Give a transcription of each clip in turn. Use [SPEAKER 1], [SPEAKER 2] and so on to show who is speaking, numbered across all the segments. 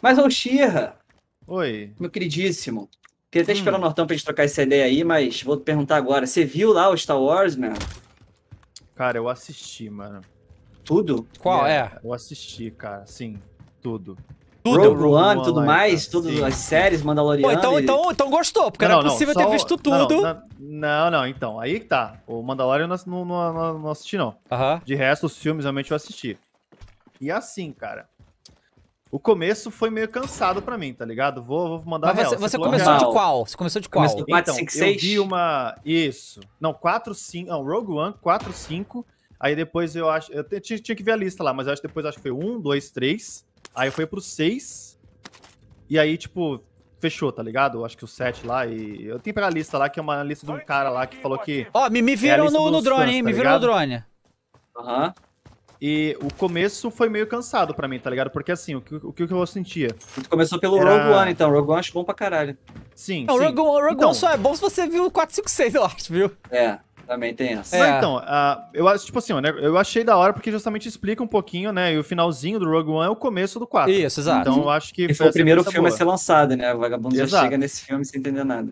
[SPEAKER 1] Mas, ô Xirra,
[SPEAKER 2] Oi.
[SPEAKER 1] meu queridíssimo, queria até
[SPEAKER 2] Hum.
[SPEAKER 1] esperar o Nortão pra gente trocar essa ideia aí, mas vou te perguntar agora. Você viu lá o Star Wars, mano?
[SPEAKER 2] Cara, eu assisti, mano.
[SPEAKER 1] Tudo?
[SPEAKER 3] Qual é?
[SPEAKER 2] Eu assisti, cara. Sim, tudo.
[SPEAKER 3] Tudo.
[SPEAKER 1] Rogue
[SPEAKER 2] Rogue
[SPEAKER 1] One,
[SPEAKER 2] One
[SPEAKER 1] tudo
[SPEAKER 2] lá,
[SPEAKER 1] mais,
[SPEAKER 2] cara. Sim.
[SPEAKER 1] as séries,
[SPEAKER 3] Pô,
[SPEAKER 1] Mandaloriano.
[SPEAKER 3] então,
[SPEAKER 1] e-
[SPEAKER 3] então, então gostou, porque não, é possível ter
[SPEAKER 2] só-
[SPEAKER 3] visto
[SPEAKER 2] não,
[SPEAKER 3] tudo.
[SPEAKER 2] Não, não, não, não, então. Aí que tá. O Mandalorian eu não, não, não, não assisti, não.
[SPEAKER 3] Aham.
[SPEAKER 2] De resto, os filmes realmente eu assisti. E assim, cara. O começo foi meio cansado pra mim, tá ligado? Vou, vou mandar
[SPEAKER 3] Mas
[SPEAKER 2] real.
[SPEAKER 3] você, você
[SPEAKER 2] falou
[SPEAKER 3] começou de qual? Você começou de qual?
[SPEAKER 1] Começou- quatro,
[SPEAKER 2] Então,
[SPEAKER 1] cinco,
[SPEAKER 2] eu
[SPEAKER 1] seis?
[SPEAKER 2] vi uma... Isso. Não, 4, 5... Não, Rogue One, 4, 5. Aí depois eu acho... Eu tinha, tinha que ver a lista lá, mas eu acho que depois acho que foi 1, 2, 3. Aí foi pro 6. E aí, tipo, fechou, tá ligado? Eu acho que o 7 lá e... Eu tenho que pegar a lista lá, que é uma lista de um cara lá que falou que...
[SPEAKER 3] Ó, me, me viram
[SPEAKER 2] lista
[SPEAKER 3] no, no drone,
[SPEAKER 2] fãs,
[SPEAKER 3] hein?
[SPEAKER 2] tá
[SPEAKER 3] me viram no
[SPEAKER 2] ligado?
[SPEAKER 3] drone.
[SPEAKER 1] Aham.
[SPEAKER 2] E o começo foi meio cansado pra mim, tá ligado? Porque assim, o que, o que eu sentia?
[SPEAKER 1] Tu começou pelo
[SPEAKER 2] Era-
[SPEAKER 1] Rogue One, então. Rogue One acho bom pra caralho.
[SPEAKER 2] Sim,
[SPEAKER 3] Não, o
[SPEAKER 2] sim.
[SPEAKER 3] Rogue, One- o Rogue
[SPEAKER 2] Então-
[SPEAKER 3] One só é bom se você viu o 456, eu acho, viu?
[SPEAKER 1] É, também tem essa.
[SPEAKER 2] Não,
[SPEAKER 3] É.
[SPEAKER 2] então, ah, eu acho, tipo assim, ó, né, eu achei da hora porque justamente explica um pouquinho, né? E o finalzinho do Rogue One é o começo do 4.
[SPEAKER 3] Isso, exato.
[SPEAKER 2] Então eu acho que
[SPEAKER 1] E foi o primeiro filme a
[SPEAKER 2] boa.
[SPEAKER 1] ser lançado, né? O Vagabundo já
[SPEAKER 2] Exato.
[SPEAKER 1] chega nesse filme sem entender nada.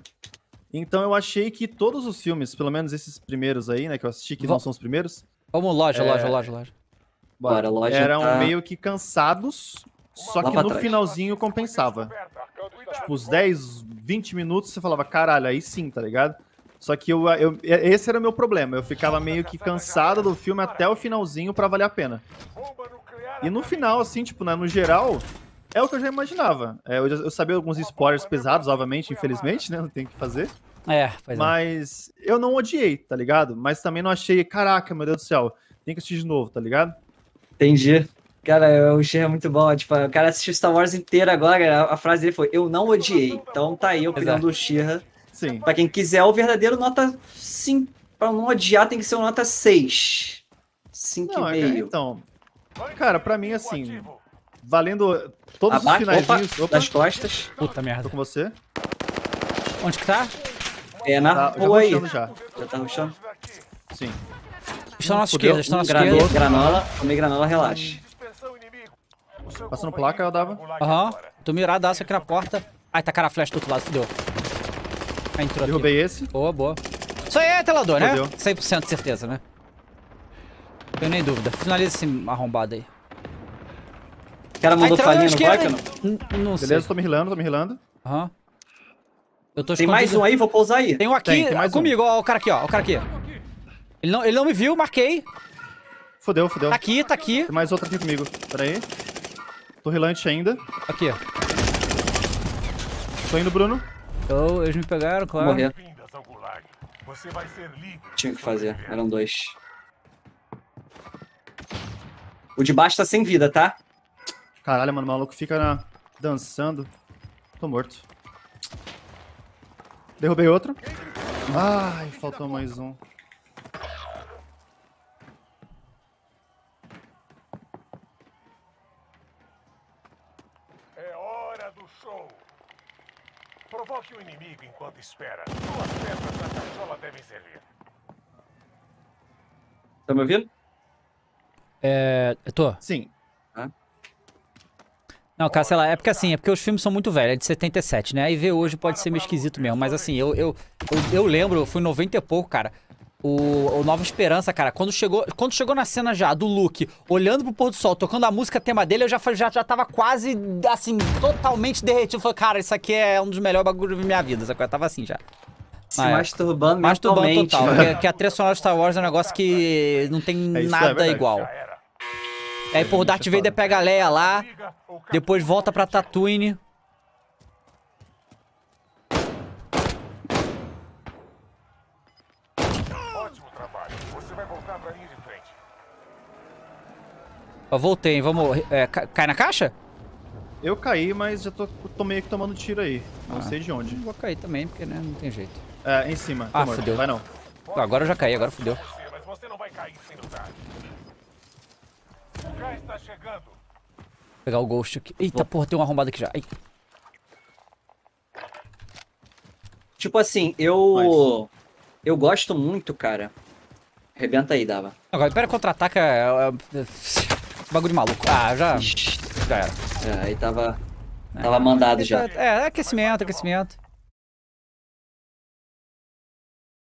[SPEAKER 2] Então eu achei que todos os filmes, pelo menos esses primeiros aí, né, que eu assisti, que
[SPEAKER 3] Va-
[SPEAKER 2] não são os primeiros,
[SPEAKER 3] Vamos, loja,
[SPEAKER 2] É.
[SPEAKER 3] loja, loja, loja.
[SPEAKER 1] Bora, loja
[SPEAKER 2] eram
[SPEAKER 1] tá...
[SPEAKER 2] meio que cansados, só
[SPEAKER 1] Lá
[SPEAKER 2] que no
[SPEAKER 1] trás.
[SPEAKER 2] finalzinho compensava. Tipo, os 10, 20 minutos você falava, caralho, aí sim, tá ligado? Só que eu, eu, esse era o meu problema. Eu ficava meio que cansado do filme até o finalzinho pra valer a pena. E no final, assim, tipo, né, no geral, é o que eu já imaginava. É, eu, já- eu sabia alguns spoilers pesados, obviamente, infelizmente, né? Não tem o que fazer.
[SPEAKER 3] É, pois é.
[SPEAKER 2] Mas eu não odiei, tá ligado? Mas também não achei, caraca, meu Deus do céu, tem que assistir de novo, tá ligado?
[SPEAKER 1] Entendi. Cara, o Xer é muito bom. Tipo, o cara assistiu Star Wars inteiro agora. A, a frase dele foi: Eu não odiei. Então tá aí a opinião
[SPEAKER 3] Exato.
[SPEAKER 1] do Xirra.
[SPEAKER 2] Sim.
[SPEAKER 1] Pra quem quiser, o verdadeiro nota 5. Pra não odiar, tem que ser uma nota 6.
[SPEAKER 2] Não, é,
[SPEAKER 1] 5,5.
[SPEAKER 2] então, cara, pra mim, assim, valendo todos os
[SPEAKER 1] Abaixo, opa,
[SPEAKER 2] finalzinhos. Opa,
[SPEAKER 1] das costas.
[SPEAKER 3] Puta
[SPEAKER 2] tô
[SPEAKER 3] merda.
[SPEAKER 2] com você.
[SPEAKER 3] Onde que tá?
[SPEAKER 1] É na
[SPEAKER 2] Tá, já
[SPEAKER 1] rua aí.
[SPEAKER 2] rushando já.
[SPEAKER 1] Já tá ruxando.
[SPEAKER 2] Sim.
[SPEAKER 3] Estão na nossa esquerda, estão na nossa
[SPEAKER 1] Granola,
[SPEAKER 3] esquerda.
[SPEAKER 1] granola, tomei granola, relaxa.
[SPEAKER 2] Passando placa, eu dava.
[SPEAKER 3] Aham. Tô miradaço aqui na porta. Ai, tá cara flash do outro lado, fudeu. Ah, entrou aqui.
[SPEAKER 2] Derrubei esse.
[SPEAKER 3] Boa, boa. Isso aí é telador, né?
[SPEAKER 2] Fudeu.
[SPEAKER 3] 100% de certeza, né? Tenho nem dúvida. Finaliza esse arrombado aí.
[SPEAKER 1] O cara mandou falinha no
[SPEAKER 3] esquerda.
[SPEAKER 1] Viper, não?
[SPEAKER 3] Não sei.
[SPEAKER 2] Beleza, tô me rilando, tô me rilando.
[SPEAKER 3] Aham. Eu tô
[SPEAKER 1] Tem mais um aí, vou pousar aí.
[SPEAKER 3] Tem um aqui
[SPEAKER 2] Tem, tem mais um.
[SPEAKER 3] comigo, ó, o cara aqui, ó, o cara aqui. Ele não, ele não me viu, marquei.
[SPEAKER 2] Fudeu, fudeu.
[SPEAKER 3] Tá aqui, tá aqui.
[SPEAKER 2] Tem mais outro aqui comigo. Pera aí. Tô rilante ainda.
[SPEAKER 3] Aqui, ó.
[SPEAKER 2] Tô indo, Bruno.
[SPEAKER 3] Então, eles me pegaram, claro.
[SPEAKER 1] morrer.
[SPEAKER 4] Bem-vindas ao Gulag. Você vai ser livre.
[SPEAKER 1] Tinha que fazer. Eram dois. O de baixo tá sem vida, tá?
[SPEAKER 2] Caralho, mano, o maluco fica na- dançando. Tô morto. Derrubei outro. Ai, faltou mais um.
[SPEAKER 4] Show. Provoque o inimigo enquanto espera. Duas peças da cachola devem servir.
[SPEAKER 1] Tá me ouvindo?
[SPEAKER 3] É. Eu tô.
[SPEAKER 2] Sim.
[SPEAKER 3] Não, cara, sei lá, é porque assim, é porque os filmes são muito velhos, é de 77, né? Aí ver hoje pode ser meio esquisito mesmo, mas assim, eu, eu, eu, eu lembro, eu fui 90 e pouco, cara. O, o Nova Esperança, cara, quando chegou, quando chegou na cena já do Luke, olhando pro pôr do sol, tocando a música tema dele, eu já, já, já tava quase, assim, totalmente derretido. Falei, cara, isso aqui é um dos melhores bagulhos da minha vida, sabe? Eu tava assim já.
[SPEAKER 1] Se
[SPEAKER 3] Ah, é.
[SPEAKER 1] masturbando
[SPEAKER 3] Masturbando total, que a trilha sonora de Star Wars é um negócio que não tem
[SPEAKER 2] É, isso é
[SPEAKER 3] nada
[SPEAKER 2] verdade.
[SPEAKER 3] igual. E aí, pô, o Darth
[SPEAKER 2] é
[SPEAKER 3] Vader pega a Leia lá, depois volta pra Tatooine.
[SPEAKER 4] Você vai voltar pra linha de frente.
[SPEAKER 3] Eu voltei, hein? Vamos. é, ca- cai na caixa?
[SPEAKER 2] Eu caí, mas já tô, tô meio que tomando tiro aí. Não
[SPEAKER 3] Ah.
[SPEAKER 2] sei de onde.
[SPEAKER 3] Vou cair também, porque né, não tem jeito.
[SPEAKER 2] É, em cima.
[SPEAKER 3] Ah,
[SPEAKER 2] morto.
[SPEAKER 3] fudeu.
[SPEAKER 2] Vai não.
[SPEAKER 3] Pô, agora eu já caí, agora fudeu.
[SPEAKER 4] Mas você não vai cair sem lutar. O gás está chegando.
[SPEAKER 3] Vou pegar o Ghost aqui. Eita, porra, tem um arrombado aqui já. Ai.
[SPEAKER 1] Tipo assim, eu. Eu gosto muito, cara. Rebenta aí, Dava.
[SPEAKER 3] Agora, Império Contra-Ataca é, é- é- Bagulho de maluco. Ah, já,
[SPEAKER 1] Ixi,
[SPEAKER 3] já era.
[SPEAKER 1] é, aí tava. Tava mandado já.
[SPEAKER 3] É, aquecimento, aquecimento.